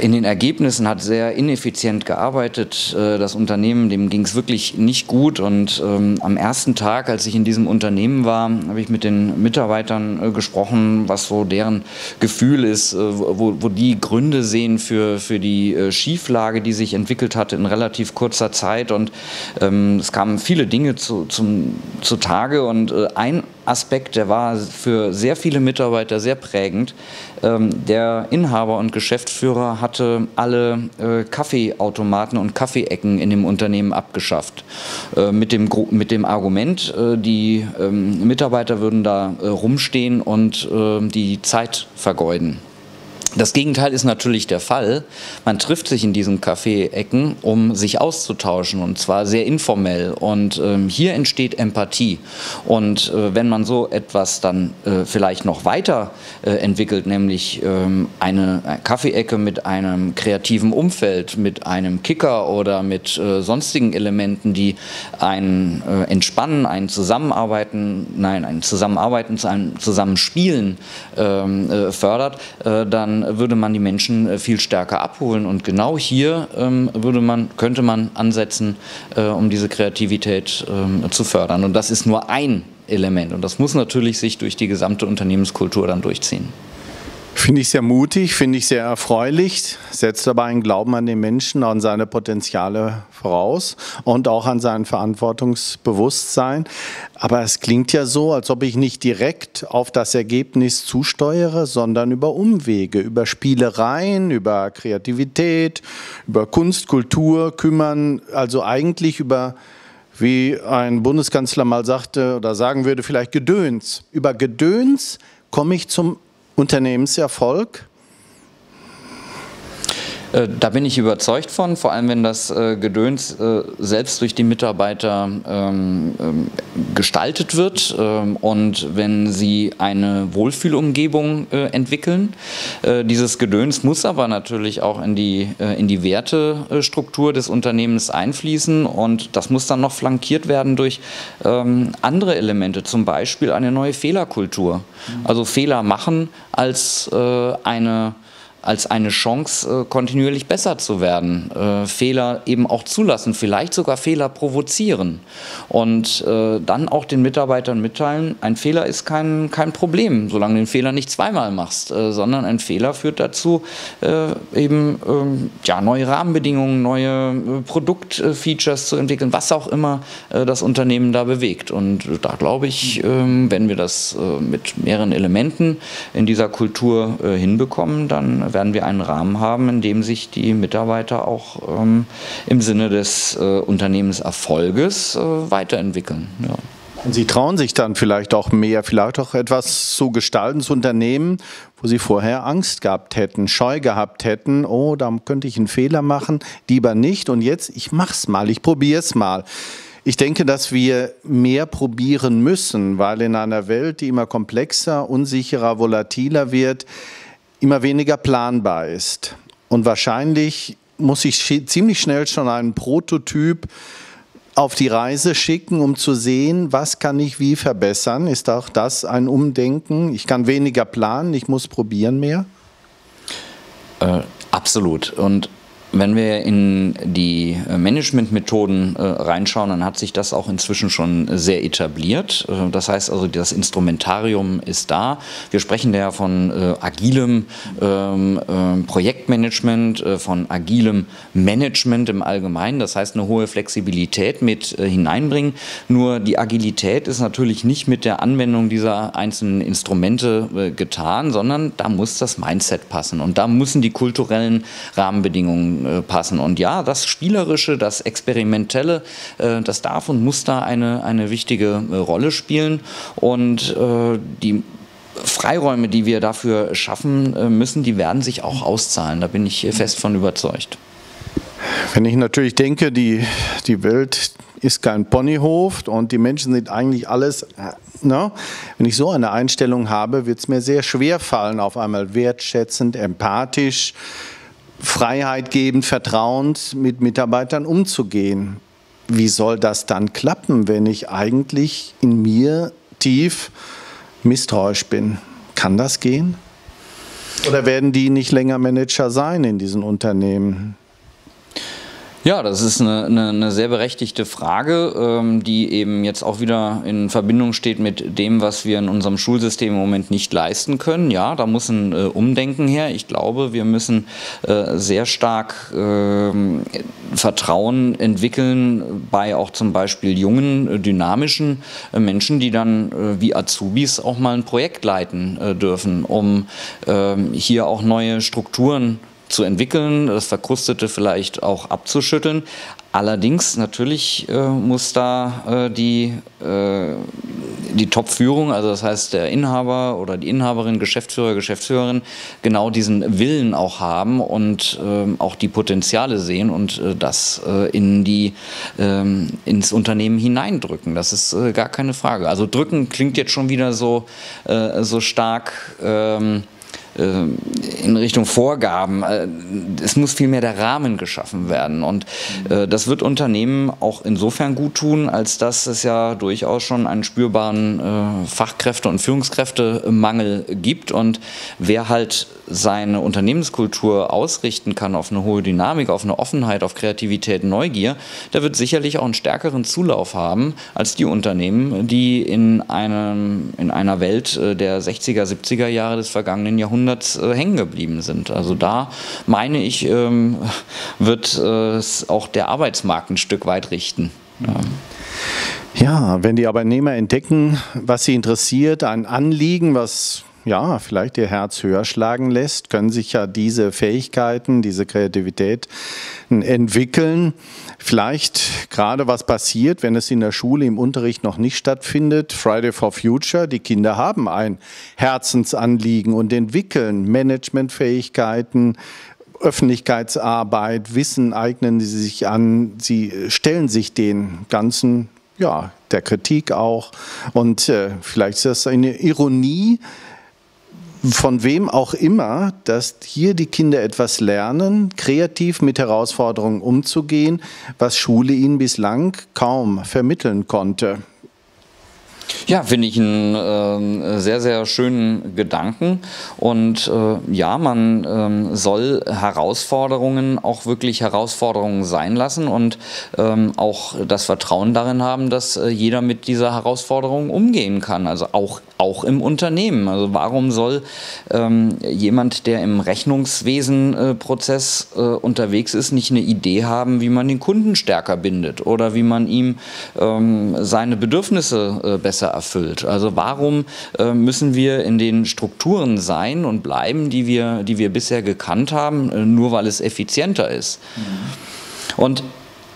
S2: in den Ergebnissen hat sehr ineffizient gearbeitet. Äh, das Unternehmen, dem ging es wirklich nicht gut. Und ähm, am ersten Tag, als ich in diesem Unternehmen war, habe ich mit den Mitarbeitern äh, gesprochen, was so deren Gefühl ist, wo, wo die Gründe sehen für, für die Schieflage, die sich entwickelt hatte in relativ kurzer Zeit. Und ähm, es kamen viele Dinge zu, zum, zutage. Und ein Aspekt, der war für sehr viele Mitarbeiter sehr prägend. Ähm, der Inhaber und Geschäftsführer hatte alle äh, Kaffeeautomaten und Kaffeeecken in dem Unternehmen abgeschafft. Äh, mit, dem, mit dem Argument, äh, die ähm, Mitarbeiter würden da rumstehen und die Zeit vergeuden. Das Gegenteil ist natürlich der Fall. Man trifft sich in diesen Kaffee-Ecken, um sich auszutauschen und zwar sehr informell. Und ähm, hier entsteht Empathie. Und äh, wenn man so etwas dann äh, vielleicht noch weiter äh, entwickelt, nämlich ähm, eine Kaffee-Ecke mit einem kreativen Umfeld, mit einem Kicker oder mit äh, sonstigen Elementen, die ein äh, Entspannen, ein Zusammenarbeiten, nein, ein Zusammenarbeiten, ein Zusammenspielen ähm, äh, fördert, dann würde man die Menschen äh, viel stärker abholen. Und genau hier ähm, würde man, könnte man ansetzen, äh, um diese Kreativität ähm, zu fördern. Und das ist nur ein Element. Und das muss natürlich sich durch die gesamte Unternehmenskultur dann durchziehen.
S1: Finde ich sehr mutig, finde ich sehr erfreulich, setzt aber einen Glauben an den Menschen, an seine Potenziale voraus und auch an sein Verantwortungsbewusstsein. Aber es klingt ja so, als ob ich nicht direkt auf das Ergebnis zusteuere, sondern über Umwege, über Spielereien, über Kreativität, über Kunst, Kultur kümmern, also eigentlich über wie ein Bundeskanzler mal sagte oder sagen würde, vielleicht Gedöns. Über Gedöns komme ich zum Unternehmenserfolg?
S2: Äh, da bin ich überzeugt von, vor allem wenn das äh, Gedöns äh, selbst durch die Mitarbeiter ähm, ähm, gestaltet wird ähm, und wenn sie eine Wohlfühlumgebung entwickeln. Dieses Gedöns muss aber natürlich auch in die, in die Wertestruktur des Unternehmens einfließen und das muss dann noch flankiert werden durch andere Elemente, zum Beispiel eine neue Fehlerkultur. Also Fehler machen als eine als eine Chance, äh, kontinuierlich besser zu werden. Äh, Fehler eben auch zulassen, vielleicht sogar Fehler provozieren. Und äh, dann auch den Mitarbeitern mitteilen, ein Fehler ist kein, kein Problem, solange du den Fehler nicht zweimal machst, sondern ein Fehler führt dazu, eben ähm, ja, neue Rahmenbedingungen, neue Produktfeatures zu entwickeln, was auch immer das Unternehmen da bewegt. Und da glaube ich, ähm, wenn wir das mit mehreren Elementen in dieser Kultur hinbekommen, dann werden wir einen Rahmen haben, in dem sich die Mitarbeiter auch ähm, im Sinne des äh, Unternehmenserfolges äh, weiterentwickeln. Ja.
S1: Sie trauen sich dann vielleicht auch mehr, vielleicht auch etwas zu gestalten, zu unternehmen, wo Sie vorher Angst gehabt hätten, Scheu gehabt hätten, oh, da könnte ich einen Fehler machen, lieber nicht. Und jetzt, ich mach's mal, ich probiere es mal. Ich denke, dass wir mehr probieren müssen, weil in einer Welt, die immer komplexer, unsicherer, volatiler wird, immer weniger planbar ist. Und wahrscheinlich muss ich ziemlich schnell schon einen Prototyp auf die Reise schicken, um zu sehen, was kann ich wie verbessern. Ist auch das ein Umdenken? Ich kann weniger planen, ich muss probieren mehr?
S2: Äh, absolut. Und wenn wir in die äh, Managementmethoden äh, reinschauen, dann hat sich das auch inzwischen schon sehr etabliert. Äh, das heißt also, das Instrumentarium ist da. Wir sprechen ja von äh, agilem ähm, äh, Projektmanagement, äh, von agilem Management im Allgemeinen. Das heißt, eine hohe Flexibilität mit hineinbringen. Nur die Agilität ist natürlich nicht mit der Anwendung dieser einzelnen Instrumente getan, sondern da muss das Mindset passen und da müssen die kulturellen Rahmenbedingungen äh, passen. Und ja, das Spielerische, das Experimentelle, äh, das darf und muss da eine, eine wichtige äh, Rolle spielen. Und die Freiräume, die wir dafür schaffen äh, müssen, die werden sich auch auszahlen. Da bin ich fest von überzeugt.
S1: Wenn ich natürlich denke, die, die Welt ist kein Ponyhof und die Menschen sind eigentlich alles, ne? wenn ich so eine Einstellung habe, wird es mir sehr schwer fallen, auf einmal wertschätzend, empathisch, freiheitgebend, vertrauend mit Mitarbeitern umzugehen. Wie soll das dann klappen, wenn ich eigentlich in mir tief misstrauisch bin? Kann das gehen? Oder werden die nicht länger Manager sein in diesen Unternehmen?
S2: Ja, das ist eine, eine, eine sehr berechtigte Frage, ähm, die eben jetzt auch wieder in Verbindung steht mit dem, was wir in unserem Schulsystem im Moment nicht leisten können. Ja, da muss ein äh, Umdenken her. Ich glaube, wir müssen äh, sehr stark äh, Vertrauen entwickeln bei auch zum Beispiel jungen, äh, dynamischen äh, Menschen, die dann äh, wie Azubis auch mal ein Projekt leiten dürfen, um ähm, hier auch neue Strukturen zu entwickeln, das Verkrustete vielleicht auch abzuschütteln. Allerdings natürlich äh, muss da äh, die, äh, die Top-Führung, also das heißt der Inhaber oder die Inhaberin, Geschäftsführer, Geschäftsführerin, genau diesen Willen auch haben und ähm, auch die Potenziale sehen und äh, das äh, in die, ähm, ins Unternehmen hineindrücken. Das ist äh, gar keine Frage. Also drücken klingt jetzt schon wieder so, so stark. Ähm, äh, in Richtung Vorgaben. Äh, es muss vielmehr der Rahmen geschaffen werden. Und äh, das wird Unternehmen auch insofern gut tun, als dass es ja durchaus schon einen spürbaren Fachkräfte- und Führungskräftemangel gibt. Und wer halt seine Unternehmenskultur ausrichten kann auf eine hohe Dynamik, auf eine Offenheit, auf Kreativität, Neugier, der wird sicherlich auch einen stärkeren Zulauf haben als die Unternehmen, die in, einem, in einer Welt der 60er, 70er Jahre des vergangenen Jahrhunderts Jahrhunderts äh, hängen geblieben sind. Also da meine ich, ähm, wird äh, auch der Arbeitsmarkt ein Stück weit richten.
S1: Ja. Ja, wenn die Arbeitnehmer entdecken, was sie interessiert, ein Anliegen, was ja, vielleicht ihr Herz höher schlagen lässt, können sich ja diese Fähigkeiten, diese Kreativität entwickeln. Vielleicht gerade was passiert, wenn es in der Schule im Unterricht noch nicht stattfindet. Friday for Future, die Kinder haben ein Herzensanliegen und entwickeln Managementfähigkeiten, Öffentlichkeitsarbeit, Wissen eignen sie sich an, sie stellen sich den ganzen, ja, der Kritik auch. Und äh, vielleicht ist das eine Ironie, von wem auch immer, dass hier die Kinder etwas lernen, kreativ mit Herausforderungen umzugehen, was Schule ihnen bislang kaum vermitteln konnte.
S2: Ja, finde ich einen äh, sehr, sehr schönen Gedanken. Und äh, ja, man äh, soll Herausforderungen auch wirklich Herausforderungen sein lassen und ähm, auch das Vertrauen darin haben, dass äh, jeder mit dieser Herausforderung umgehen kann. Also auch, auch im Unternehmen. Also warum soll ähm, jemand, der im Rechnungswesenprozess äh, unterwegs ist, nicht eine Idee haben, wie man den Kunden stärker bindet oder wie man ihm ähm, seine Bedürfnisse äh, besser erfüllt. Also warum äh, müssen wir in den Strukturen sein und bleiben, die wir, die wir bisher gekannt haben, äh, nur weil es effizienter ist? Mhm. Und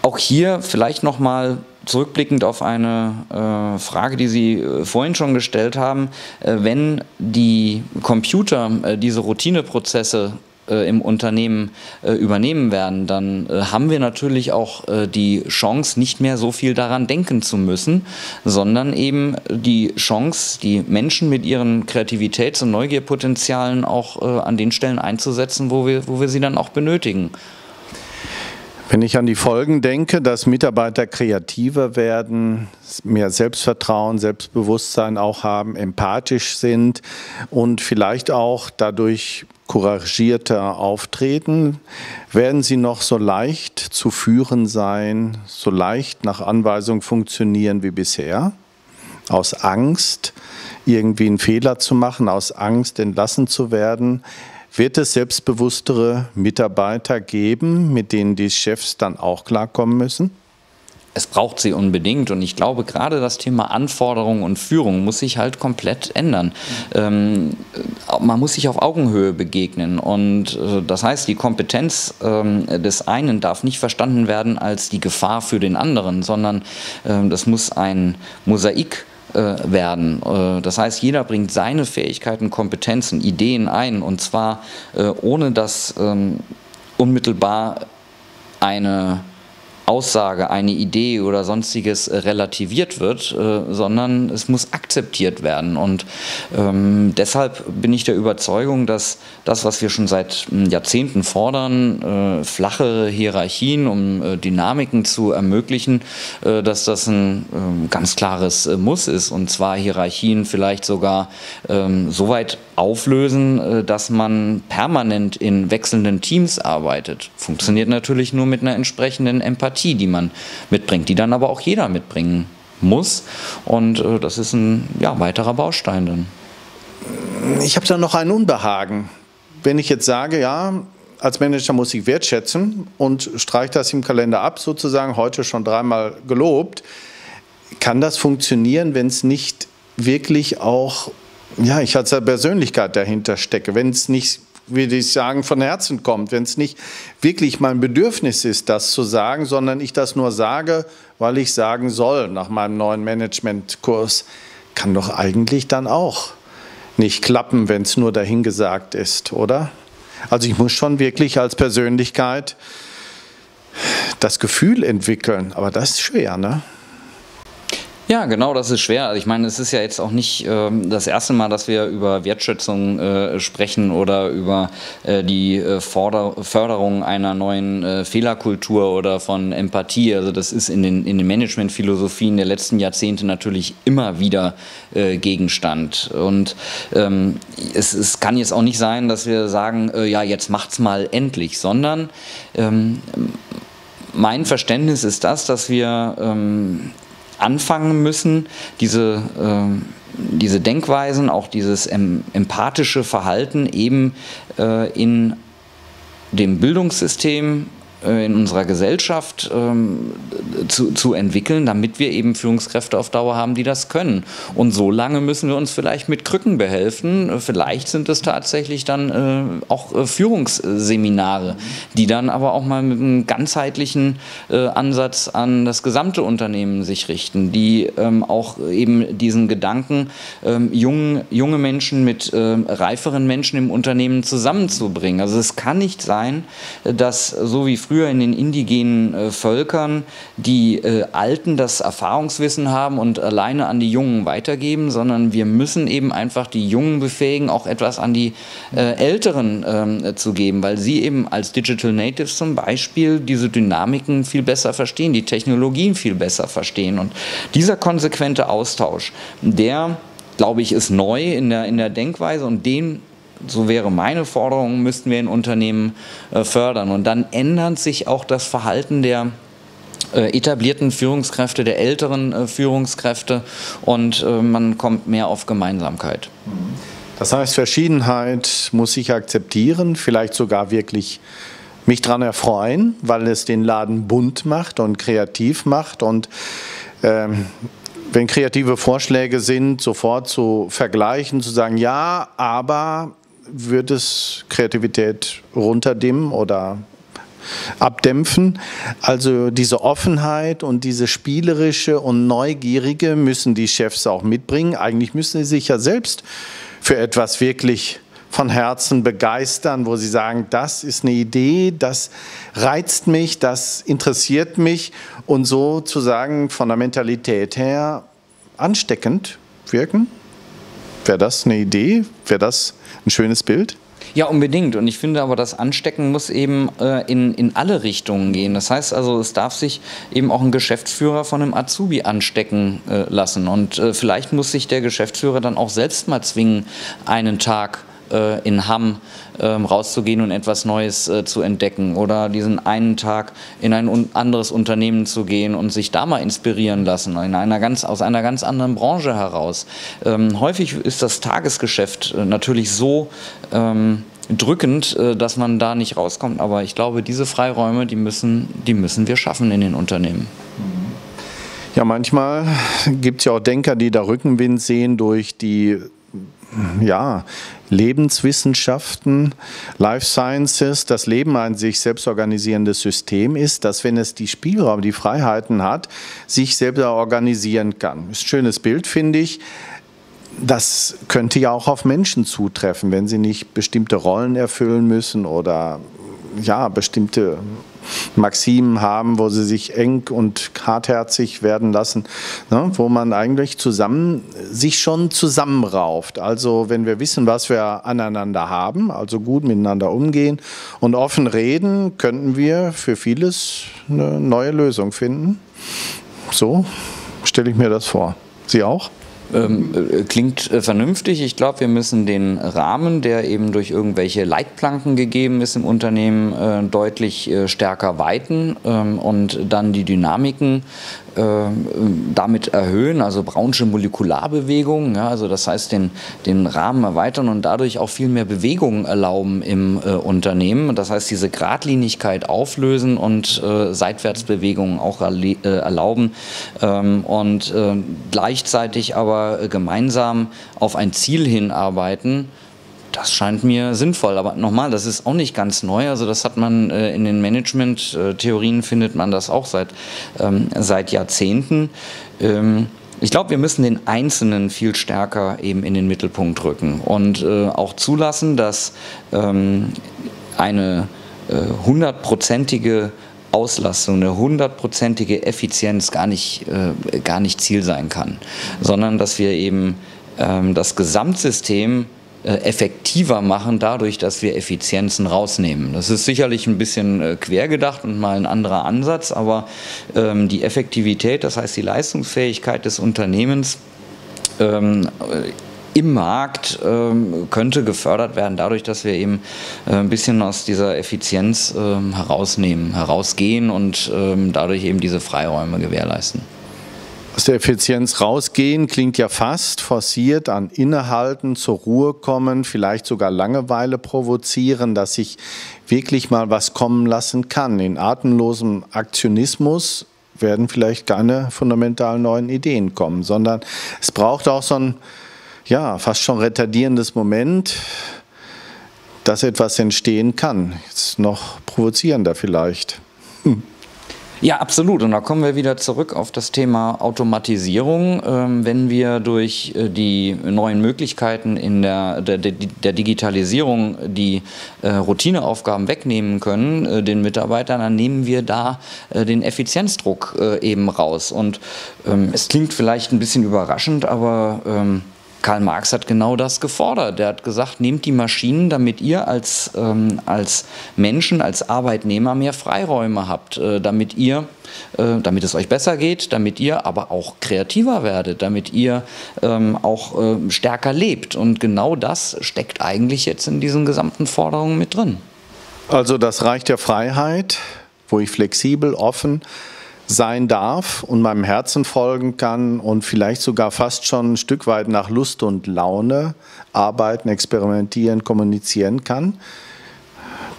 S2: auch hier vielleicht noch mal zurückblickend auf eine äh, Frage, die Sie äh, vorhin schon gestellt haben, äh, wenn die Computer äh, diese Routineprozesse äh, im Unternehmen äh, übernehmen werden, dann haben wir natürlich auch die Chance, nicht mehr so viel daran denken zu müssen, sondern eben die Chance, die Menschen mit ihren Kreativitäts- und Neugierpotenzialen auch an den Stellen einzusetzen, wo wir, wo wir sie dann auch benötigen.
S1: Wenn ich an die Folgen denke, dass Mitarbeiter kreativer werden, mehr Selbstvertrauen, Selbstbewusstsein auch haben, empathisch sind und vielleicht auch dadurch couragierter auftreten, werden sie noch so leicht zu führen sein, so leicht nach Anweisung funktionieren wie bisher, aus Angst, irgendwie einen Fehler zu machen, aus Angst entlassen zu werden. Wird es selbstbewusstere Mitarbeiter geben, mit denen die Chefs dann auch klarkommen müssen?
S2: es braucht sie unbedingt und ich glaube gerade das Thema Anforderung und Führung muss sich halt komplett ändern. Ähm, man muss sich auf Augenhöhe begegnen und äh, das heißt, die Kompetenz ähm, des einen darf nicht verstanden werden als die Gefahr für den anderen, sondern äh, das muss ein Mosaik äh, werden. Äh, das heißt, jeder bringt seine Fähigkeiten, Kompetenzen, Ideen ein und zwar äh, ohne dass ähm, unmittelbar eine Aussage, eine Idee oder sonstiges äh, relativiert wird, äh, sondern es muss akzeptiert werden. Und ähm, deshalb bin ich der Überzeugung, dass das, was wir schon seit hm, Jahrzehnten fordern, äh, flache Hierarchien, um äh, Dynamiken zu ermöglichen, äh, dass das ein ähm, ganz klares äh, Muss ist. Und zwar Hierarchien vielleicht sogar ähm, so weit auflösen, dass man permanent in wechselnden Teams arbeitet. Funktioniert natürlich nur mit einer entsprechenden Empathie. Empathie, die man mitbringt, die dann aber auch jeder mitbringen muss. Und äh, das ist ein ja, weiterer Baustein dann.
S1: Ich habe da noch ein Unbehagen. Wenn ich jetzt sage, ja, als Manager muss ich wertschätzen und streiche das im Kalender ab, sozusagen heute schon dreimal gelobt, kann das funktionieren, wenn es nicht wirklich auch, ja, ich als Persönlichkeit dahinter stecke, wenn es nicht würde ich sagen, von Herzen kommt, wenn es nicht wirklich mein Bedürfnis ist, das zu sagen, sondern ich das nur sage, weil ich sagen soll nach meinem neuen Managementkurs, kann doch eigentlich dann auch nicht klappen, wenn es nur dahingesagt ist, oder? Also ich muss schon wirklich als Persönlichkeit das Gefühl entwickeln, aber das ist schwer, ne?
S2: Ja, genau, das ist schwer. Ich meine, es ist ja jetzt auch nicht ähm, das erste Mal, dass wir über Wertschätzung äh, sprechen oder über äh, die äh, Förderung einer neuen äh, Fehlerkultur oder von Empathie. Also das ist in den, in den Managementphilosophien der letzten Jahrzehnte natürlich immer wieder äh, Gegenstand. Und ähm, es, es kann jetzt auch nicht sein, dass wir sagen, äh, ja, jetzt macht's mal endlich, sondern ähm, mein Verständnis ist das, dass wir ähm, anfangen müssen, diese, äh, diese Denkweisen, auch dieses empathische Verhalten eben äh, in dem Bildungssystem in unserer Gesellschaft ähm, zu, zu entwickeln, damit wir eben Führungskräfte auf Dauer haben, die das können. Und so lange müssen wir uns vielleicht mit Krücken behelfen. Vielleicht sind es tatsächlich dann äh, auch äh, Führungsseminare, die dann aber auch mal mit einem ganzheitlichen äh, Ansatz an das gesamte Unternehmen sich richten, die ähm, auch eben diesen Gedanken, ähm, jung, junge Menschen mit ähm, reiferen Menschen im Unternehmen zusammenzubringen. Also es kann nicht sein, dass so wie früher früher in den indigenen äh, Völkern die äh, Alten das Erfahrungswissen haben und alleine an die Jungen weitergeben, sondern wir müssen eben einfach die Jungen befähigen, auch etwas an die äh, Älteren ähm, zu geben, weil sie eben als Digital Natives zum Beispiel diese Dynamiken viel besser verstehen, die Technologien viel besser verstehen. Und dieser konsequente Austausch, der glaube ich, ist neu in der, in der Denkweise und den so wäre meine Forderung, müssten wir in Unternehmen äh, fördern. Und dann ändert sich auch das Verhalten der äh, etablierten Führungskräfte, der älteren äh, Führungskräfte und man kommt mehr auf Gemeinsamkeit.
S1: Das heißt, Verschiedenheit muss ich akzeptieren, vielleicht sogar wirklich mich daran erfreuen, weil es den Laden bunt macht und kreativ macht und ähm, wenn kreative Vorschläge sind, sofort zu vergleichen, zu sagen, ja, aber wird es Kreativität runterdimmen oder abdämpfen. Also diese Offenheit und diese spielerische und neugierige müssen die Chefs auch mitbringen. Eigentlich müssen sie sich ja selbst für etwas wirklich von Herzen begeistern, wo sie sagen, das ist eine Idee, das reizt mich, das interessiert mich und so zu sagen, von der Mentalität her ansteckend wirken. Wäre das eine Idee? Wäre das ein schönes Bild?
S2: Ja, unbedingt. Und ich finde aber, das Anstecken muss eben äh, in, in alle Richtungen gehen. Das heißt also, es darf sich eben auch ein Geschäftsführer von einem Azubi anstecken äh, lassen. Und äh, vielleicht muss sich der Geschäftsführer dann auch selbst mal zwingen, einen Tag äh, in Hamm ähm, rauszugehen und etwas Neues äh, zu entdecken oder diesen einen Tag in ein un anderes Unternehmen zu gehen und sich da mal inspirieren lassen, in einer ganz, aus einer ganz anderen Branche heraus. Ähm, häufig ist das Tagesgeschäft äh, natürlich so ähm, drückend, äh, dass man da nicht rauskommt. Aber ich glaube, diese Freiräume, die müssen, die müssen wir schaffen in den Unternehmen.
S1: Ja, manchmal gibt es ja auch Denker, die da Rückenwind sehen durch die ja, Lebenswissenschaften, Life Sciences, das Leben ein sich selbst organisierendes System ist, dass wenn es die Spielraum, die Freiheiten hat, sich selber organisieren kann. Ist ein schönes Bild, finde ich. Das könnte ja auch auf Menschen zutreffen, wenn sie nicht bestimmte Rollen erfüllen müssen oder ja, bestimmte Maximen haben, wo sie sich eng und hartherzig werden lassen, ne, wo man eigentlich zusammen sich schon zusammenrauft. Also wenn wir wissen, was wir aneinander haben, also gut miteinander umgehen und offen reden, könnten wir für vieles eine neue Lösung finden. So stelle ich mir das vor. Sie auch?
S2: Ähm, äh, klingt äh, vernünftig. Ich glaube, wir müssen den Rahmen, der eben durch irgendwelche Leitplanken gegeben ist im Unternehmen, äh, deutlich äh, stärker weiten ähm, und dann die Dynamiken damit erhöhen, also Brownsche Molekularbewegung, ja, also das heißt den, den Rahmen erweitern und dadurch auch viel mehr Bewegung erlauben im äh, Unternehmen. Das heißt, diese Gradlinigkeit auflösen und äh, Seitwärtsbewegungen auch äh, erlauben ähm, und äh, gleichzeitig aber gemeinsam auf ein Ziel hinarbeiten, das scheint mir sinnvoll. Aber nochmal, das ist auch nicht ganz neu. Also das hat man äh, in den Management-Theorien findet man das auch seit, ähm, seit Jahrzehnten. Ähm, ich glaube, wir müssen den Einzelnen viel stärker eben in den Mittelpunkt rücken und äh, auch zulassen, dass ähm, eine äh, hundertprozentige Auslastung, eine hundertprozentige Effizienz gar nicht, äh, gar nicht Ziel sein kann, sondern dass wir eben ähm, das Gesamtsystem effektiver machen, dadurch, dass wir Effizienzen rausnehmen. Das ist sicherlich ein bisschen äh, quer gedacht und mal ein anderer Ansatz, aber ähm, die Effektivität, das heißt die Leistungsfähigkeit des Unternehmens, ähm, im Markt ähm, könnte gefördert werden, dadurch, dass wir eben äh, ein bisschen aus dieser Effizienz ähm, herausnehmen, herausgehen und ähm, dadurch eben diese Freiräume gewährleisten
S1: aus der Effizienz rausgehen klingt ja fast forciert an Innehalten, zur Ruhe kommen, vielleicht sogar Langeweile provozieren, dass ich wirklich mal was kommen lassen kann. In atemlosem Aktionismus werden vielleicht keine fundamental neuen Ideen kommen, sondern es braucht auch so ein, ja, fast schon retardierendes Moment, dass etwas entstehen kann. Jetzt noch provozierender vielleicht.
S2: Ja, absolut. Und da kommen wir wieder zurück auf das Thema Automatisierung. Ähm, wenn wir durch äh, die neuen Möglichkeiten in der, der, der Digitalisierung die äh, Routineaufgaben wegnehmen können, äh, den Mitarbeitern, dann nehmen wir da den Effizienzdruck eben raus. Und ähm, es klingt vielleicht ein bisschen überraschend, aber ähm, Karl Marx hat genau das gefordert. Er hat gesagt, nehmt die Maschinen, damit ihr als, ähm, als Menschen, als Arbeitnehmer mehr Freiräume habt, äh, damit ihr, äh, damit es euch besser geht, damit ihr aber auch kreativer werdet, damit ihr ähm, auch äh, stärker lebt. Und genau das steckt eigentlich jetzt in diesen gesamten Forderungen mit drin.
S1: Also das Reich der Freiheit, wo ich flexibel, offen, sein darf und meinem Herzen folgen kann und vielleicht sogar fast schon ein Stück weit nach Lust und Laune arbeiten, experimentieren, kommunizieren kann.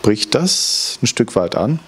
S1: Bricht das ein Stück weit an?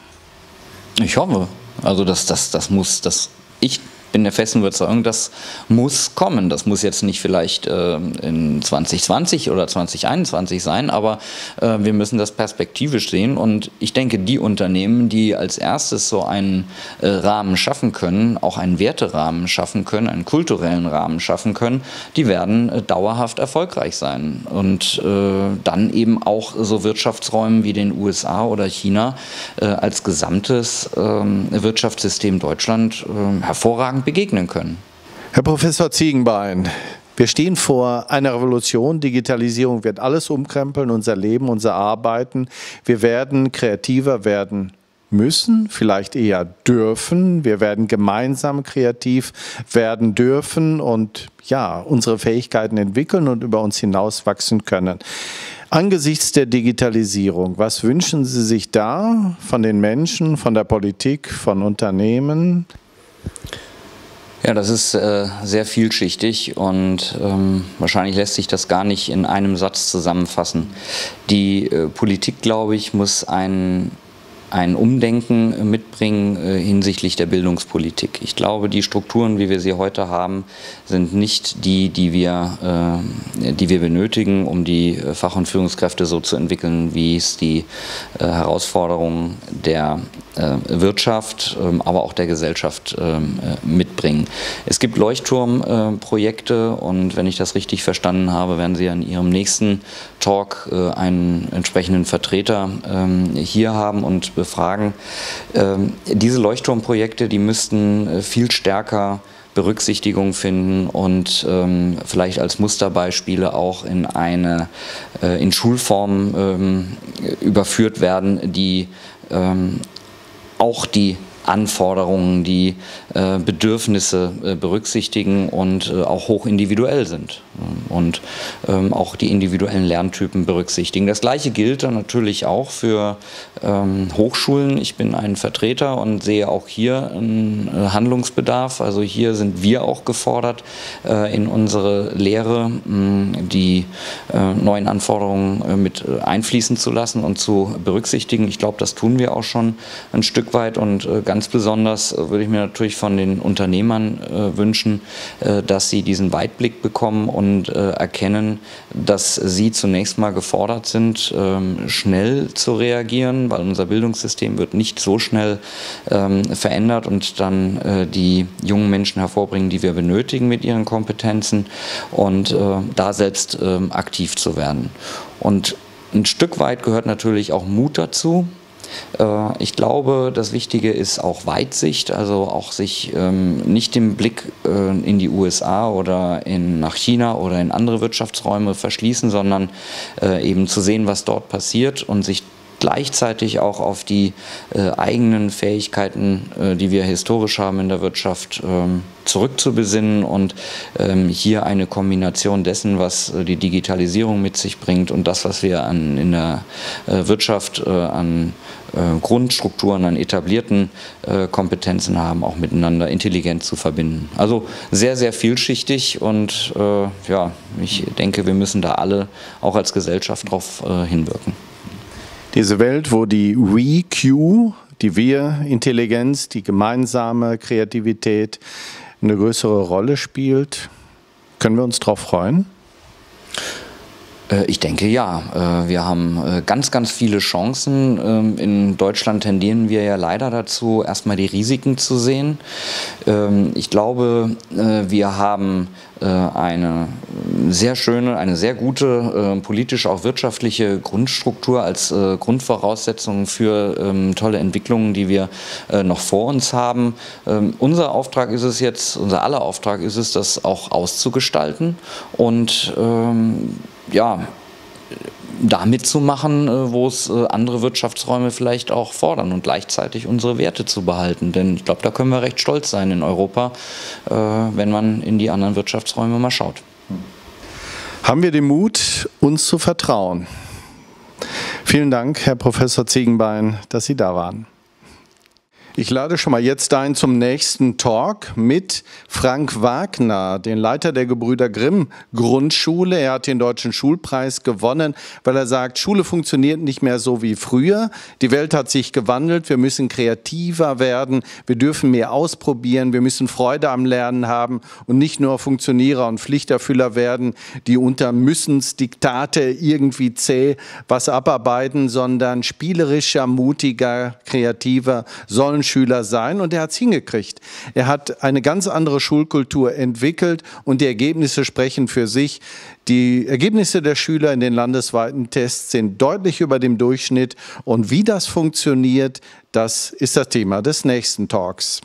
S2: Ich hoffe. Also das, das, das muss, das ich bin der festen Überzeugung, das muss kommen. Das muss jetzt nicht vielleicht äh, in 2020 oder 2021 sein, aber äh, wir müssen das perspektivisch sehen. Und ich denke, die Unternehmen, die als erstes so einen äh, Rahmen schaffen können, auch einen Werterahmen schaffen können, einen kulturellen Rahmen schaffen können, die werden äh, dauerhaft erfolgreich sein. Und äh, dann eben auch so Wirtschaftsräumen wie den USA oder China äh, als gesamtes ähm, Wirtschaftssystem Deutschland ähm, begegnen können.
S1: Herr Professor Ziegenbein, wir stehen vor einer Revolution. Digitalisierung wird alles umkrempeln, unser Leben, unser Arbeiten. Wir werden kreativer werden müssen, vielleicht eher dürfen. Wir werden gemeinsam kreativ werden dürfen und ja, unsere Fähigkeiten entwickeln und über uns hinaus wachsen können. Angesichts der Digitalisierung, was wünschen Sie sich da von den Menschen, von der Politik, von Unternehmen?
S2: Ja, das ist äh, sehr vielschichtig und ähm, wahrscheinlich lässt sich das gar nicht in einem Satz zusammenfassen. Die äh, Politik, glaube ich, muss ein, ein Umdenken mitbringen äh, hinsichtlich der Bildungspolitik. Ich glaube, die Strukturen, wie wir sie heute haben, sind nicht die, die wir, äh, die wir benötigen, um die Fach- und Führungskräfte so zu entwickeln, wie es die Herausforderungen der Wirtschaft, ähm, aber auch der Gesellschaft ähm, mitbringen. Es gibt Leuchtturmprojekte und wenn ich das richtig verstanden habe, werden Sie in Ihrem nächsten Talk einen entsprechenden Vertreter ähm, hier haben und befragen. Diese Leuchtturmprojekte, die müssten viel stärker Berücksichtigung finden und ähm, vielleicht als Musterbeispiele auch in eine äh, in Schulformen ähm, überführt werden, die ähm, auch die Anforderungen, die äh, Bedürfnisse äh, berücksichtigen und äh, auch hoch individuell sind und ähm, auch die individuellen Lerntypen berücksichtigen. Das gleiche gilt dann natürlich auch für ähm, Hochschulen. Ich bin ein Vertreter und sehe auch hier einen äh, Handlungsbedarf. Also hier sind wir auch gefordert, äh, in unsere Lehre mh, die äh, neuen Anforderungen mit einfließen zu lassen und zu berücksichtigen. Ich glaube, das tun wir auch schon ein Stück weit und ganz besonders würde ich mir natürlich von den Unternehmern wünschen, dass sie diesen Weitblick bekommen und und äh, erkennen, dass sie zunächst mal gefordert sind, ähm, schnell zu reagieren, weil unser Bildungssystem wird nicht so schnell ähm, verändert und dann äh, die jungen Menschen hervorbringen, die wir benötigen mit ihren Kompetenzen und äh, da selbst ähm, aktiv zu werden. Und ein Stück weit gehört natürlich auch Mut dazu. Äh, ich glaube, das Wichtige ist auch Weitsicht, also auch sich ähm, nicht den Blick äh, in die USA oder in, nach China oder in andere Wirtschaftsräume verschließen, sondern äh, eben zu sehen, was dort passiert und sich gleichzeitig auch auf die äh, eigenen Fähigkeiten, äh, die wir historisch haben in der Wirtschaft, ähm, zurückzubesinnen und ähm, hier eine Kombination dessen, was äh, die Digitalisierung mit sich bringt und das, was wir an, in der äh, Wirtschaft äh, an äh, Grundstrukturen, an etablierten Kompetenzen haben, auch miteinander intelligent zu verbinden. Also sehr, sehr vielschichtig und ja, ich denke, wir müssen da alle auch als Gesellschaft darauf hinwirken.
S1: Diese Welt, wo die We-Q, die Wir-Intelligenz, die gemeinsame Kreativität eine größere Rolle spielt, können wir uns darauf freuen?
S2: Äh, ich denke ja. Äh, wir haben äh, ganz, ganz viele Chancen. Ähm, in Deutschland tendieren wir ja leider dazu, erstmal die Risiken zu sehen. Ähm, ich glaube, wir haben eine sehr schöne, eine sehr gute politische, auch wirtschaftliche Grundstruktur als Grundvoraussetzung für ähm, tolle Entwicklungen, die wir noch vor uns haben. Unser Auftrag ist es jetzt, unser aller Auftrag ist es, das auch auszugestalten und ja, damit zu machen, äh, wo es äh, andere Wirtschaftsräume vielleicht auch fordern und gleichzeitig unsere Werte zu behalten. Denn ich glaube, da können wir recht stolz sein in Europa, äh, wenn man in die anderen Wirtschaftsräume mal schaut.
S1: Haben wir den Mut, uns zu vertrauen? Vielen Dank, Herr Professor Ziegenbein, dass Sie da waren. Ich lade schon mal jetzt ein zum nächsten Talk mit Frank Wagner, den Leiter der Gebrüder Grimm Grundschule. Er hat den Deutschen Schulpreis gewonnen, weil er sagt, Schule funktioniert nicht mehr so wie früher. Die Welt hat sich gewandelt. Wir müssen kreativer werden. Wir dürfen mehr ausprobieren. Wir müssen Freude am Lernen haben und nicht nur Funktionierer und Pflichterfüller werden, die unter Müssensdiktate irgendwie zäh was abarbeiten, sondern spielerischer, mutiger, kreativer sollen Schüler sein und er hat es hingekriegt. Er hat eine ganz andere Schulkultur entwickelt und die Ergebnisse sprechen für sich. Die Ergebnisse der Schüler in den landesweiten Tests sind deutlich über dem Durchschnitt und wie das funktioniert, das ist das Thema des nächsten Talks.